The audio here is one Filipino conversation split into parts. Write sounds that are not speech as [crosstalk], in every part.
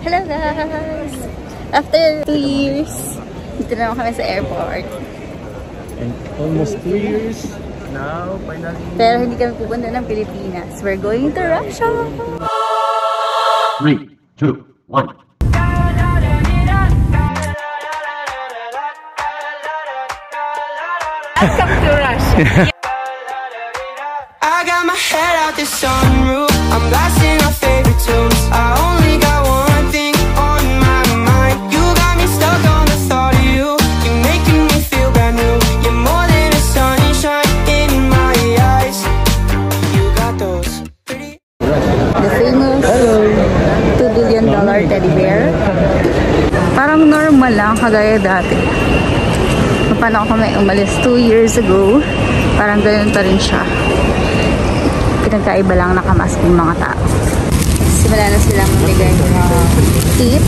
Hello guys! After two years, dito na naman kami sa airport. And almost two years now, finally. Pero hindi kami pupunta ng Pilipinas. We're going to Russia! Three, two, one. Welcome to Russia. I got my head out the sunroof. I'm blasting kagaya dati. Paano ako may umalis 2 years ago, parang ganun pa rin siya. Pinagkaiba lang nakamask yung mga tao. Simula na silang mamigay ng mga tip.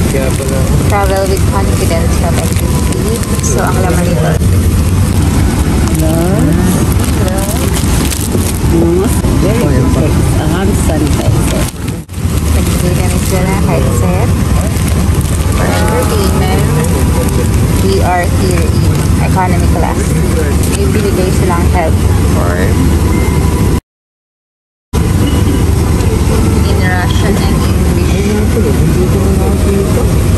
Travel with confidence sa tip. So, ang laman nito. Ang sanitizer. Nagbigay kami sila ng headset. For entertainment, we are here in economy class. May binigay silang help for in Russian and English.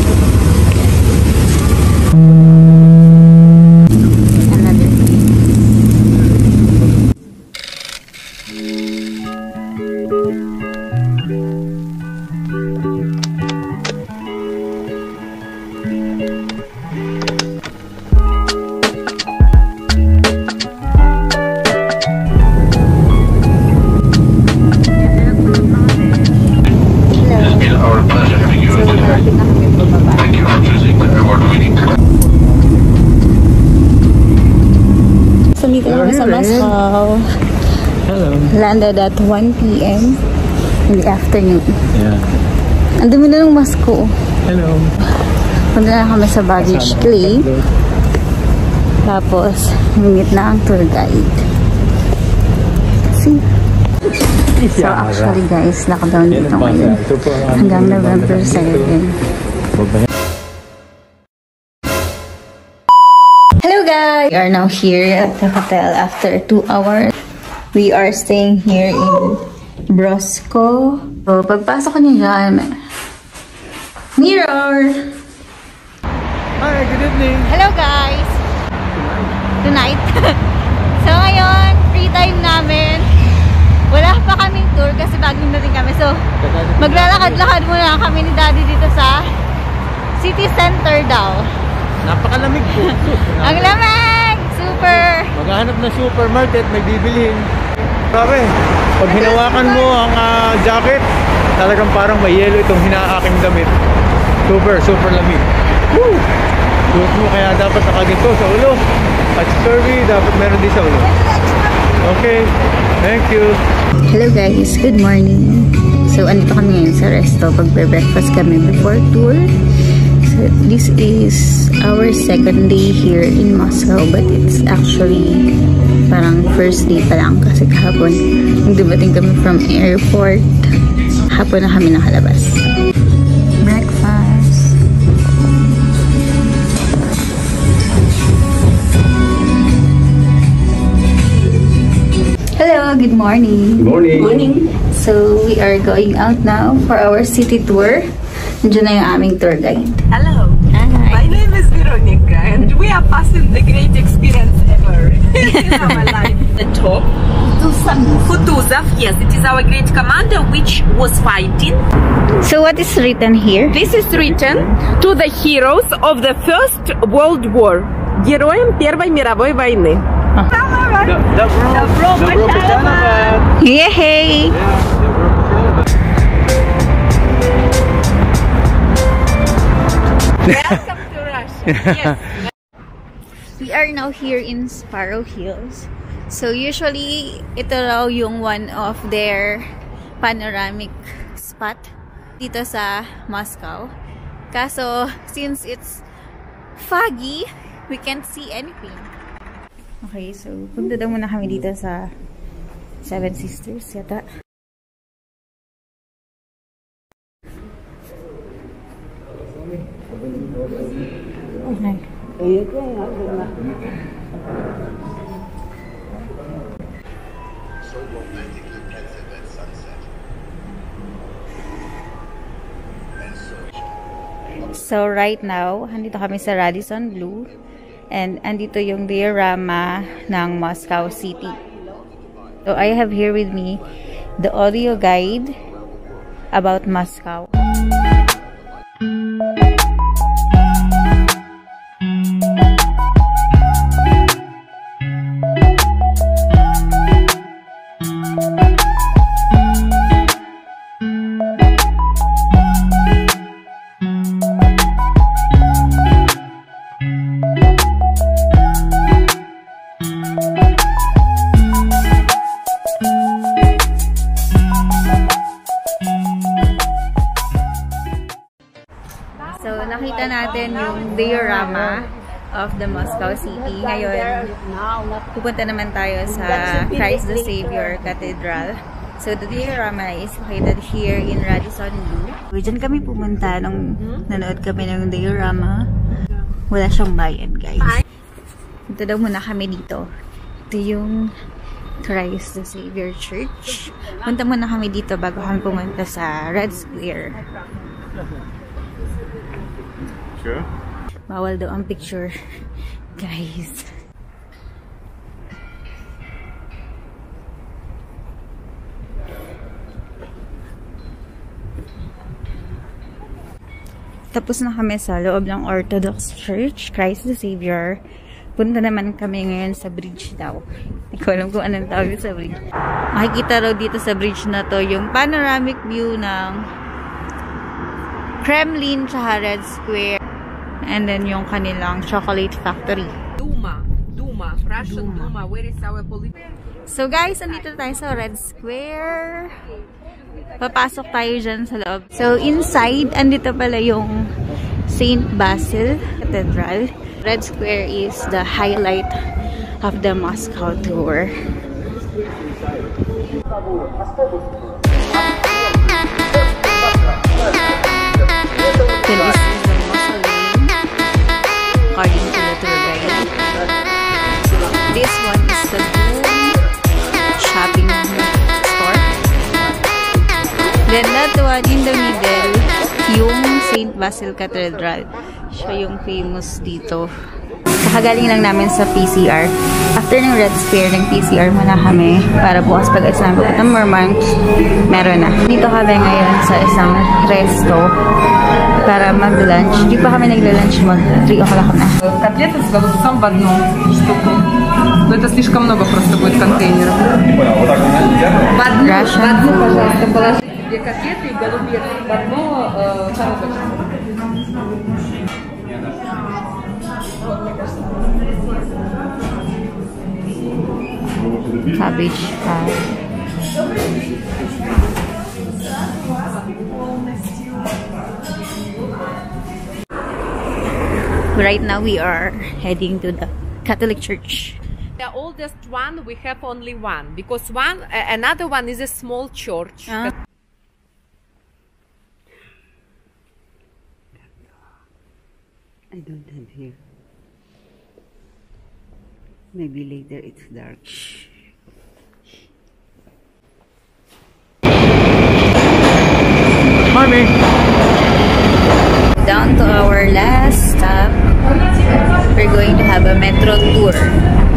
Sa Moscow. Hello. Landed at 1 p.m. in the afternoon. Yeah. Ang dumi na ng Moscow. Hello. Punta na kami sa baggage claim. Tapos, meet na ang tour guide. See? So, actually guys, lockdown dito ngayon. Hanggang November baggage 7. Hello guys! We are now here at the hotel after 2 hours. We are staying here in Brosco. So, pagpasok ko niya dyan, mirror! Hi, good evening. Hello guys! Tonight. [laughs] so ngayon, free time namin. Wala pa kaming tour kasi bagong dating kami. So, maglalakad-lakad muna kami ni Daddy dito sa city center daw. Napakalamig po. [laughs] Ang lamig! Super! Maghahanap ng supermarket, may bibilhin. Grabe, pag hinawakan mo ang ah, jacket, talagang parang may yelo itong hinaaking damit. Super, super lamig. Woo! Suot mo kaya dapat nakaginto sa ulo. At Survey, dapat meron din sa ulo. Okay, thank you. Hello guys, good morning. So, andito kami ngayon sa resto. Pagbe-breakfast kami before tour. This is our second day here in Moscow but it's actually parang first day pa lang kasi kahapon nung dumating kami from airport hapon na kami nakalabas. Breakfast. Hello, good morning. Morning. So, we are going out now for our city tour. Nandiyan na yung aming tour guide. Hello. Hi. My name is Veronica and we are passing the great experience ever [laughs] in our life. The top. Kutuzov, yes, it is our great commander which was fighting. So, what is written here? This is written to the heroes of the First World War. Героям Первой мировой войны. Добро, Добро пожаловать. Welcome to Russia. Yes. [laughs] We are now here in Sparrow Hills. So, usually, ito raw yung one of their panoramic spot dito sa Moscow. Kaso, since it's foggy, we can't see anything. Okay, so punta daw muna kami dito sa Seven Sisters yata. Okay. So right now, andito kami sa Radisson Blue and andito yung diorama ng Moscow City. So I have here with me the audio guide about Moscow. Pupunta naman tayo sa Christ the Savior Cathedral. So, the diorama is located here in Radisson Blue. So, dyan kami pumunta nung nanood kami ng diorama. Wala siyang bayad, guys. Ito daw muna kami dito. Ito yung Christ the Savior Church. Punta muna kami dito bago kami pumunta sa Red Square. Sure? Bawal daw ang picture. [laughs] Guys. Tapos na kami sa loob ng Orthodox Church, Christ the Savior. Punta naman kami ngayon sa bridge daw. Hindi ko alam kung anong tawag sa bridge. Makikita raw dito sa bridge na to yung panoramic view ng Kremlin sa Red Square. And then yung kanilang chocolate factory. Duma, Duma, Russian Duma. Where is our political? So guys, andito tayo sa Red Square. Papasok tayo dyan sa loob. So inside, andito pala yung St. Basil Cathedral. Red Square is the highlight of the Moscow tour. Then this is the mausoleum according to the tour guide. This one is the Then that one in the middle, yung St. Basil Cathedral. Siya yung famous dito. Kakagaling lang namin sa PCR. After ng Red Square, ng PCR muna kami para bukas pag alis namin at Murmansk, meron na. Dito kami ngayon sa isang resto para mag-lunch. Di pa kami nag-lunch, mag-3 o'clock na. Котлеты с голубцом в одну штуку. Но это слишком много просто будет контейнеров. В одну, Russian в одну, food. пожалуйста, положите две котлеты и голубец в одну э, коробочку. Cabbage pie. Right now we are heading to the Catholic Church. The oldest one we have only one because one uh, another one is a small church. Ah. I don't have here. Maybe later it's dark. Mami! Down to our last stop. We're going to have a metro tour.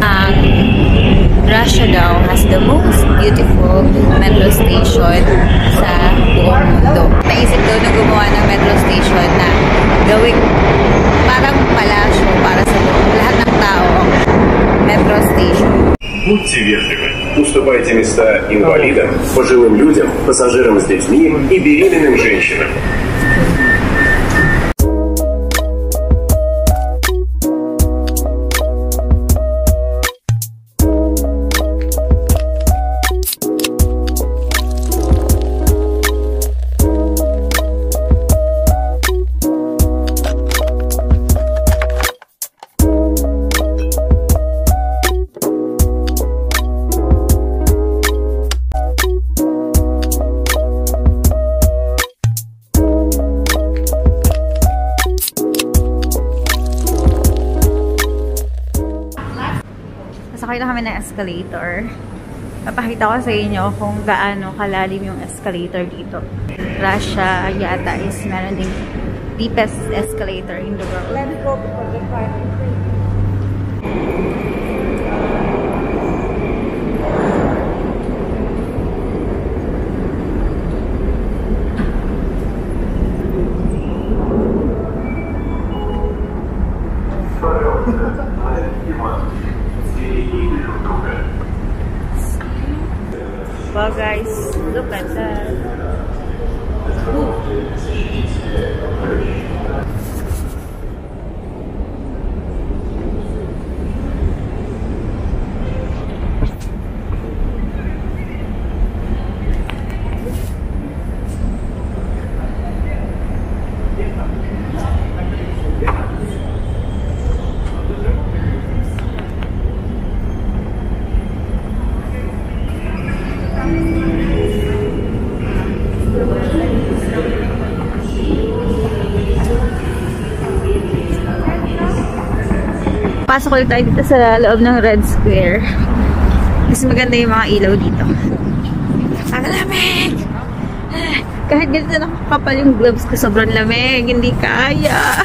Ang Daw has the most beautiful metro station sa buong mundo. Naisip daw na gumawa ng metro station na gawing parang palasyo para sa lahat ng tao metro station. Будьте вежливы. Уступайте места инвалидам, пожилым людям, пассажирам с детьми и беременным женщинам. Kami ng escalator. Papakita ko sa inyo kung gaano kalalim yung escalator dito. Russia yata is meron ding deepest escalator in the world. Let's go before the fire. Wow guys, look at that. Pasok tayo dito sa loob ng Red Square. Mas maganda yung mga ilaw dito. Ang lamig! Ah, Kahit ganito nakakapal yung gloves ko, sobrang lamig. Hindi kaya.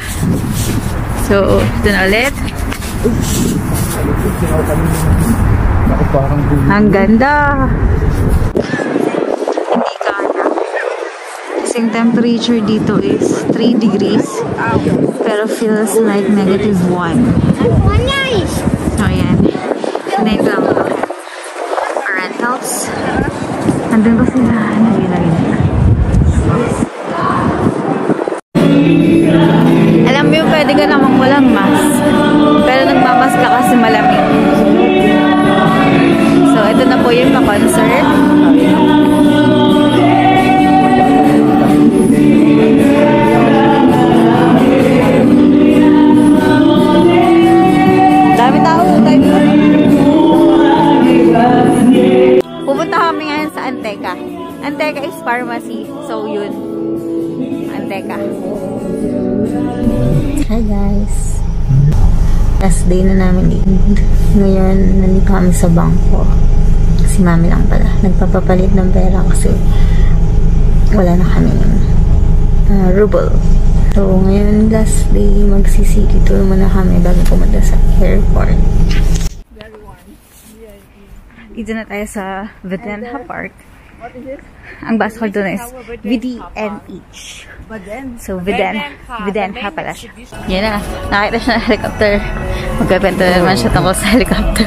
So, ito na ulit. Ang ganda! Hindi kaya. Kasing temperature dito is 3 degrees. Pero feels like negative 1. So, ayan. Dito lang ako. Rentals. Andun ba sila? Nalilagay nila. Alam mo yung pwede ka namang walang mask. Pero nagmamask ka kasi malamig. So, ito na po yung pa-concert. Pupunta kami ngayon sa Anteca. Anteca is pharmacy. So, yun. Anteca. Hi guys. Last day na namin leave. Ngayon, nandito kami sa bangko. Si mami lang pala. Nagpapapalit ng pera kasi wala na kami uh, ruble. So, ngayon, last day, magsisiki tour muna kami bago pumunta sa airport. Dito na tayo sa Videnha Park. Ang basketball doon is VDNH. So, Viden. Videnha pala siya. Yan na. Nakita siya ng helicopter. Magkakwento na naman siya tungkol sa helicopter.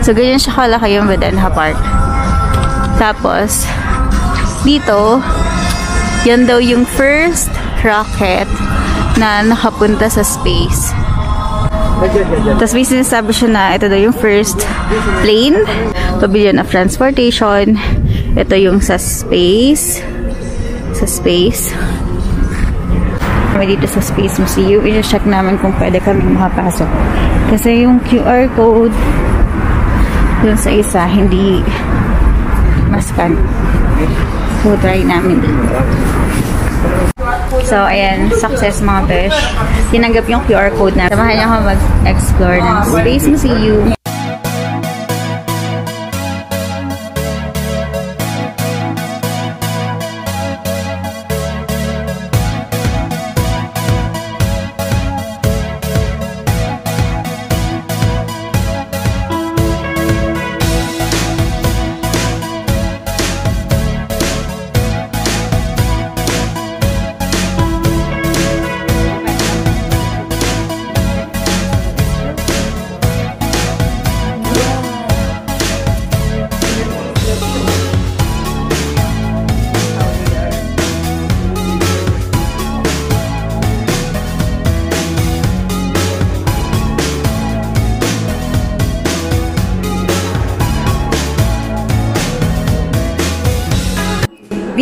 So, ganyan siya kalaki yung Videnha Park. Tapos, dito, yan daw yung first rocket na nakapunta sa space. Tapos may sinasabi siya na ito daw yung first plane, pavilion of transportation. Ito yung sa space. Sa space. Kami dito sa Space Museum. I-check namin kung pwede kami makapasok. Kasi yung QR code dun sa isa, hindi maskan. So, try namin dito. So, ayan, success mga besh. Tinanggap yung QR code na. Samahan niyo ako mag-explore ng Space Museum.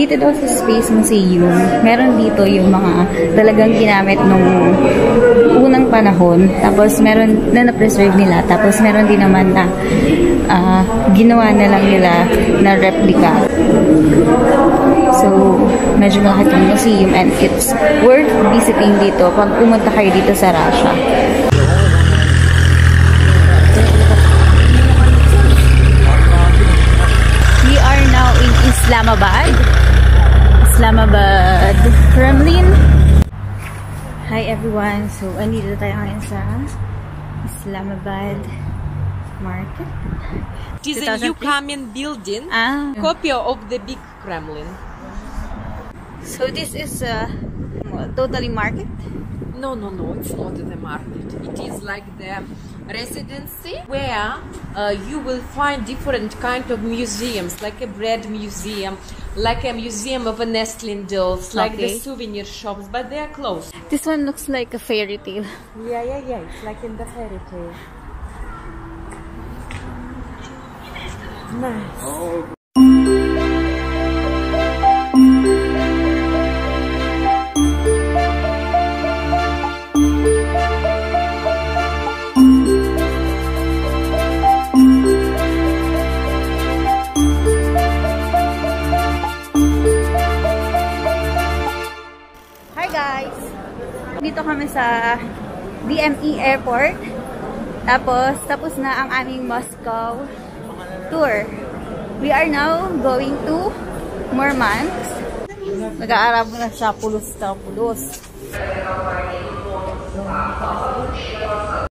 dito daw sa Space Museum, meron dito yung mga talagang ginamit nung unang panahon. Tapos meron na na-preserve nila. Tapos meron din naman na uh, ginawa na lang nila na replica. So, medyo lahat yung museum and it's worth visiting dito pag pumunta kayo dito sa Russia. We now in Islamabad. Islamabad Kremlin. Hi everyone. So, andito tayo ngayon sa Islamabad Market. It is a 2003? new Kamen building, Ah. copy of the big Kremlin. So, this is uh, totally market. No, no, no, it's not the market. It is like the residency where uh, you will find different kind of museums, like a bread museum, like a museum of a nestling dolls, like the souvenir shops, but they are closed. This one looks like a fairy tale. Yeah, yeah, yeah. It's like in the fairy tale. Nice. Hi sa DME Airport. Tapos, tapos na ang aming Moscow tour. We are now going to Murmansk. Nag-aarap na sa pulos-tapulos.